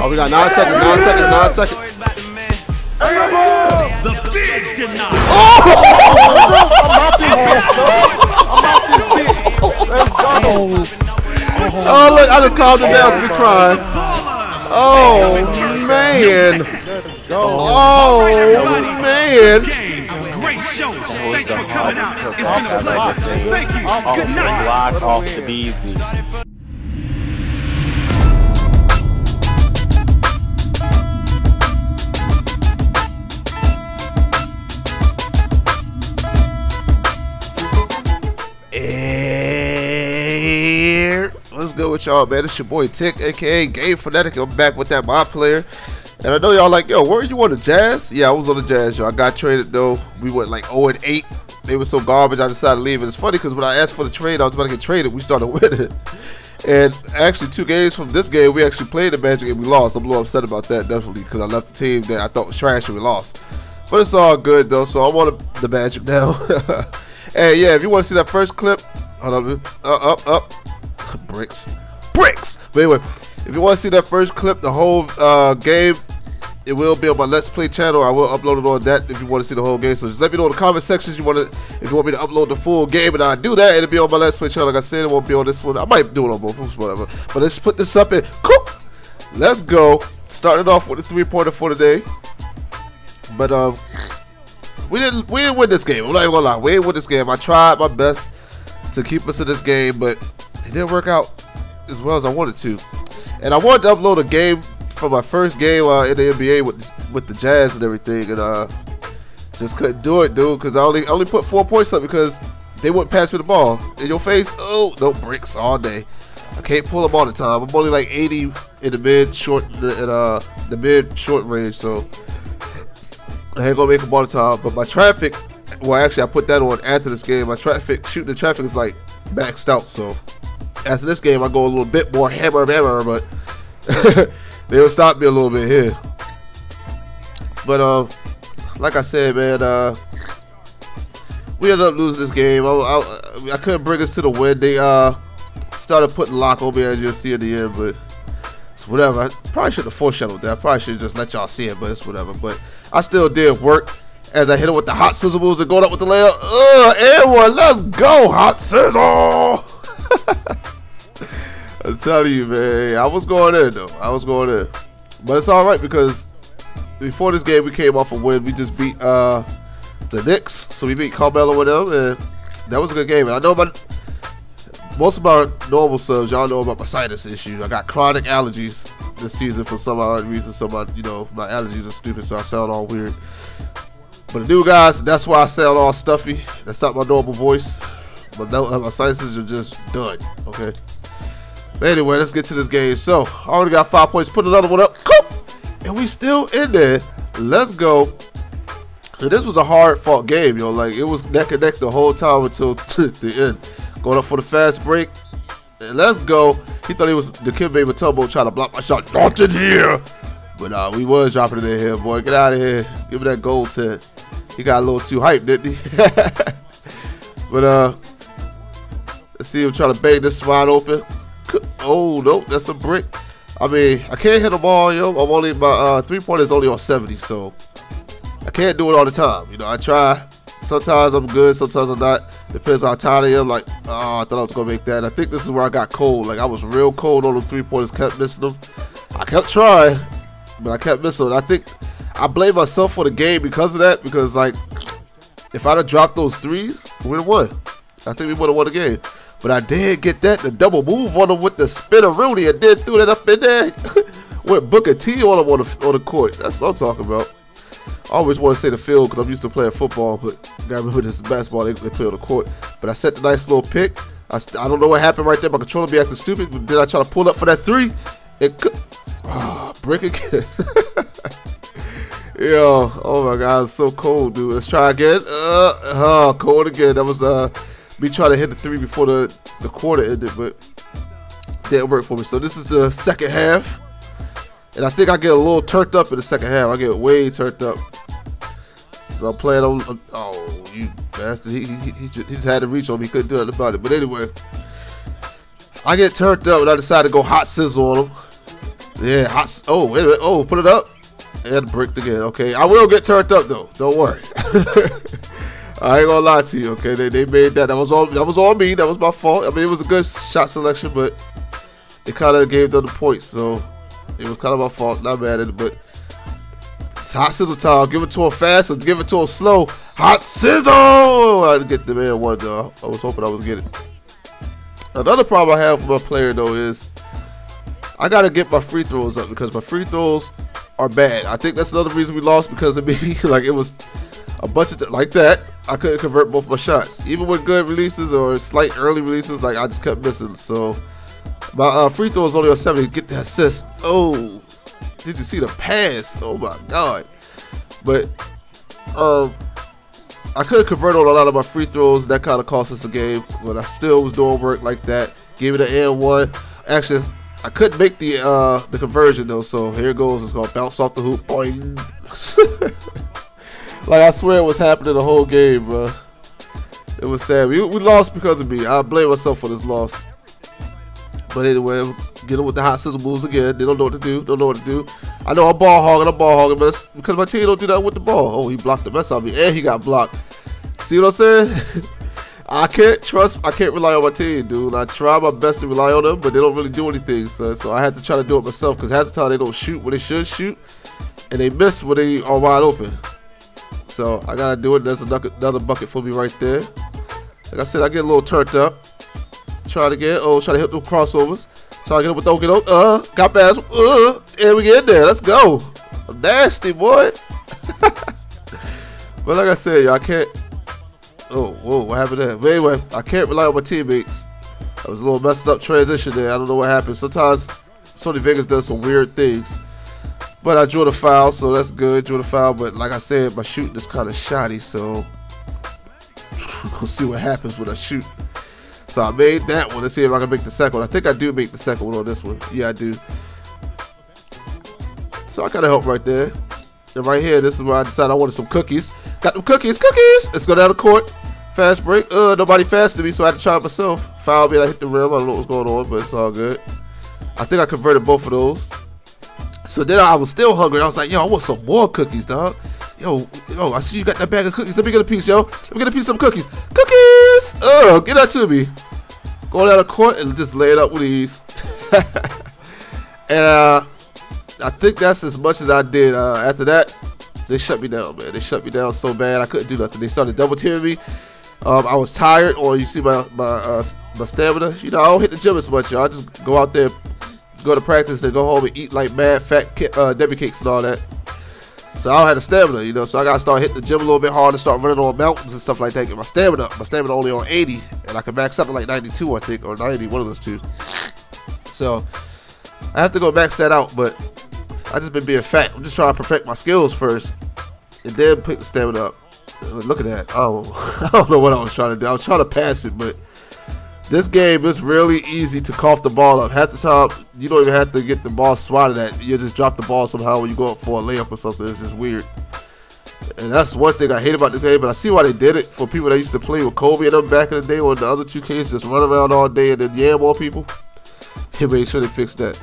Oh, we got nine seconds, nine seconds, nine seconds. The big denial. Oh, look, I just calmed it down to be crying. Oh, man. Oh, man. Great shows. Thanks for coming out. It's been a pleasure. Thank you. Oh, Good night. block off the easy. Hey, what's good with y'all, man? It's your boy Tick, aka Game Fanatic. I'm back with that mod player. And I know y'all like, yo, where you on the Jazz? Yeah, I was on the Jazz, yo. I got traded though. We went like 0 and 8. They were so garbage, I decided to leave. And it's funny because when I asked for the trade, I was about to get traded. We started winning. And actually, two games from this game, we actually played the Magic and we lost. I'm a little upset about that, definitely, because I left the team that I thought was trash and we lost. But it's all good though, so I want the Magic now. and yeah, if you want to see that first clip, hold on, uh, up, up, bricks, bricks. But anyway, if you want to see that first clip, the whole uh, game, it will be on my Let's Play channel. I will upload it on that if you want to see the whole game. So just let me know in the comment sections you want to, if you want me to upload the full game, and I do that, it'll be on my Let's Play channel. Like I said, it won't be on this one. I might do it on both, whatever. But let's put this up and cool. Let's go. Starting off with a three-pointer for today. But um, we didn't we didn't win this game. I'm not even gonna lie. We didn't win this game. I tried my best to keep us in this game, but it didn't work out as well as I wanted to. And I wanted to upload a game for my first game uh, in the NBA with with the Jazz and everything, and uh, just couldn't do it, dude. Because I only I only put four points up because they wouldn't pass me the ball in your face. Oh, no bricks all day. I can't pull them all the time. I'm only like 80 in the mid short, in uh, the mid short range, so I ain't gonna make a time. But my traffic, well, actually, I put that on after this game. My traffic, shooting the traffic is like maxed out. So after this game, I go a little bit more hammer, hammer, but they will stop me a little bit here. But uh, like I said, man, uh, we ended up losing this game. I, I, I couldn't bring us to the win. They uh started putting lock over me as you'll see at the end, but whatever. I probably should have foreshadowed that. I probably should have just let y'all see it, but it's whatever. But I still did work as I hit it with the hot sizzle moves and going up with the layup. Ugh, and one, let's go, hot sizzle. I'm telling you, man, I was going in though. I was going in, but it's all right because before this game we came off a win. We just beat uh the Knicks, so we beat Carmelo with them, and that was a good game. And I know about most of my normal subs, y'all know about my sinus issue. I got chronic allergies this season for some odd reason. So my, you know, my allergies are stupid, so I sound all weird. But new guys, that's why I sound all stuffy. That's not my normal voice. But no, uh, my sinuses are just done. Okay. But anyway, let's get to this game. So, I already got five points. Put another one up. Cool. And we still in there. Let's go. This was a hard fought game, yo. Like, it was neck and neck the whole time until the end. Going up for the fast break. Let's go. He thought he was the Dikembe Mutombo trying to block my shot. Don't in here. But uh, we was dropping it in here, boy. Get out of here. Give me that gold tip. He got a little too hyped, didn't he? but uh, let's see him try to bang this wide open. Oh no, that's a brick. I mean, I can't hit them all, yo. I'm only my uh, three point is only on 70, so I can't do it all the time. You know, I try. Sometimes I'm good, sometimes I'm not. Depends on how tired I am. Like, oh, I thought I was gonna make that. I think this is where I got cold. Like, I was real cold on the three pointers, kept missing them. I kept trying, but I kept missing. I think I blame myself for the game because of that. Because like, if I'd have dropped those threes, we'd have won. I think we would have won the game. But I did get that the double move on him with the spinner Rooney and then threw that up in there. Went Booker T on him on the, on the court. That's what I'm talking about. I always want to say the field because I'm used to playing football, but gotta remember this is basketball. They, they play on the court. But I set the nice little pick. I, I don't know what happened right there. My controller be acting stupid. But then I try to pull up for that three. It could. Oh, brick again. Yo, oh my god, it's so cold, dude. Let's try again. Uh, oh, cold again. That was uh me trying to hit the three before the the quarter ended, but didn't work for me. So this is the second half. And I think I get a little turned up in the second half. I get way turned up. So I'm playing on. Oh, you bastard. He, he, he, just, he just had to reach on me. He couldn't do nothing about it. But anyway, I get turned up and I decide to go hot sizzle on him. Yeah, hot. Oh, wait a minute. Oh, put it up. And bricked again. Okay, I will get turned up though. Don't worry. I ain't gonna lie to you. Okay, they, they made that. That was all. That was all me. That was my fault. I mean, it was a good shot selection, but it kind of gave them the points. So it was kind of my fault. Not mad at it, but it's hot sizzle time. Give it to him fast or give it to him slow. Hot sizzle. I didn't get the man one though. I was hoping I was getting. Another problem I have with my player though is I gotta get my free throws up because my free throws are bad. I think that's another reason we lost because of me. like it was a bunch of like that. I couldn't convert both my shots, even with good releases or slight early releases. Like I just kept missing. So my uh, free throws only on 70. Get the assist. Oh, did you see the pass? Oh my god. But um, I couldn't convert on a lot of my free throws. That kind of cost us a game, but I still was doing work like that. Gave it an and one. Actually, I couldn't make the uh, the conversion though. So here it goes. It's gonna bounce off the hoop. Boing. like I swear it was happening the whole game, bro. It was sad. We, we lost because of me. I blame myself for this loss. But anyway, get them with the hot sizzle moves again. They don't know what to do. Don't know what to do. I know I'm ball hogging. I'm ball hogging, but because my team don't do that with the ball. Oh, he blocked the mess out of me, and he got blocked. See what I'm saying? I can't trust. I can't rely on my team, dude. I try my best to rely on them, but they don't really do anything. So, so I had to try to do it myself because half the time they don't shoot when they should shoot, and they miss when they are wide open. So I gotta do it. There's another bucket for me right there. Like I said, I get a little turned up. Try to get oh, try to hit the crossovers. Try to get up with the okey Uh, got past. Uh, and we get in there. Let's go. I'm nasty, boy. but like I said, y'all can't. Oh, whoa, what happened there? But anyway, I can't rely on my teammates. I was a little messed up transition there. I don't know what happened. Sometimes Sony Vegas does some weird things. But I drew the foul, so that's good. Drew the foul, but like I said, my shooting is kind of shoddy, so we'll see what happens when I shoot. So I made that one. Let's see if I can make the second one. I think I do make the second one on this one. Yeah, I do. So I got to help right there. And right here, this is where I decided I wanted some cookies. Got them cookies, cookies! Let's go down the court. Fast break. Uh, nobody fasted me, so I had to try it myself. Foul me, I hit the rim. I don't know what's going on, but it's all good. I think I converted both of those. So then I was still hungry. I was like, yo, I want some more cookies, dog. Yo, yo, I see you got that bag of cookies. Let me get a piece, yo. Let me get a piece of cookies. cookies. Cookies! Oh, get that to me. Go down the court and just lay it up with these. and uh, I think that's as much as I did. Uh, after that, they shut me down, man. They shut me down so bad I couldn't do nothing. They started double tearing me. Um, I was tired, or you see my my uh, my stamina. You know, I don't hit the gym as much. Yo. I just go out there, go to practice, then go home and eat like mad fat uh, Debbie cakes and all that. So I don't have the stamina, you know. So I gotta start hitting the gym a little bit harder, start running on mountains and stuff like that. Get my stamina up. My stamina only on 80, and I can max up to like 92, I think, or 90, one of those two. So I have to go max that out, but I just been being fat. I'm just trying to perfect my skills first, and then pick the stamina up. Look at that. Oh, I don't know what I was trying to do. I was trying to pass it, but this game is really easy to cough the ball up. Half the time, you don't even have to get the ball swatted at. You just drop the ball somehow when you go up for a layup or something. It's just weird. And that's one thing I hate about the game, but I see why they did it. For people that used to play with Kobe and them back in the day, or the other two kids just run around all day and then yam all people, he made sure they fixed that.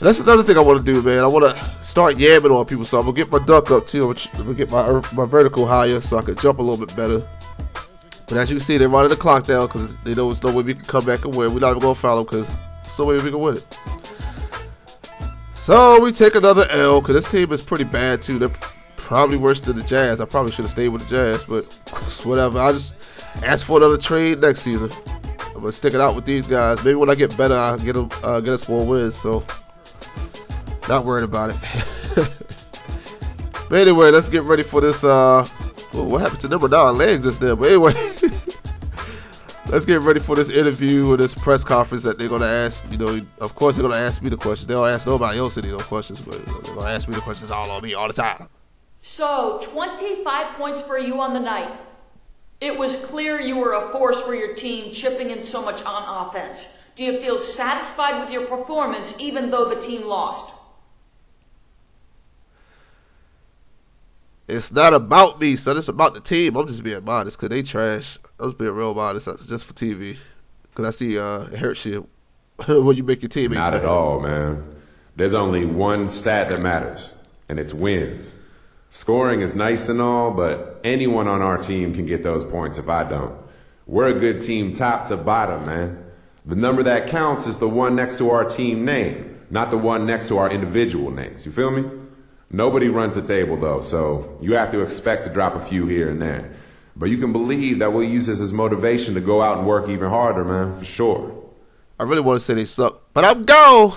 And that's another thing I want to do, man. I want to start yamming on people, so I'm gonna get my duck up too. I'm gonna get my my vertical higher so I can jump a little bit better. But as you can see, they're running the clock down because they know there's no way we can come back and win. We're not even gonna foul them because there's no way we can win it. So we take another L because this team is pretty bad too. They're probably worse than the Jazz. I probably should have stayed with the Jazz, but whatever. I just ask for another trade next season. I'm gonna stick it out with these guys. Maybe when I get better, I'll get them, uh, get us more wins. So not worried about it. but anyway, let's get ready for this. Uh, what happened to number nine legs just there? But anyway, let's get ready for this interview or this press conference that they're gonna ask. You know, of course they're gonna ask me the questions. They don't ask nobody else any questions, but they're gonna ask me the questions all on me all the time. So, 25 points for you on the night. It was clear you were a force for your team, chipping in so much on offense. Do you feel satisfied with your performance even though the team lost? It's not about me, son. It's about the team. I'm just being modest because they trash. I'm just being real modest. That's just for TV. Because I see uh, it hurts you when you make your teammates Not mad. at all, man. There's only one stat that matters, and it's wins. Scoring is nice and all, but anyone on our team can get those points if I don't. We're a good team top to bottom, man. The number that counts is the one next to our team name, not the one next to our individual names. You feel me? Nobody runs the table though, so you have to expect to drop a few here and there. But you can believe that we'll use this as motivation to go out and work even harder, man, for sure. I really want to say they suck, but I'm go.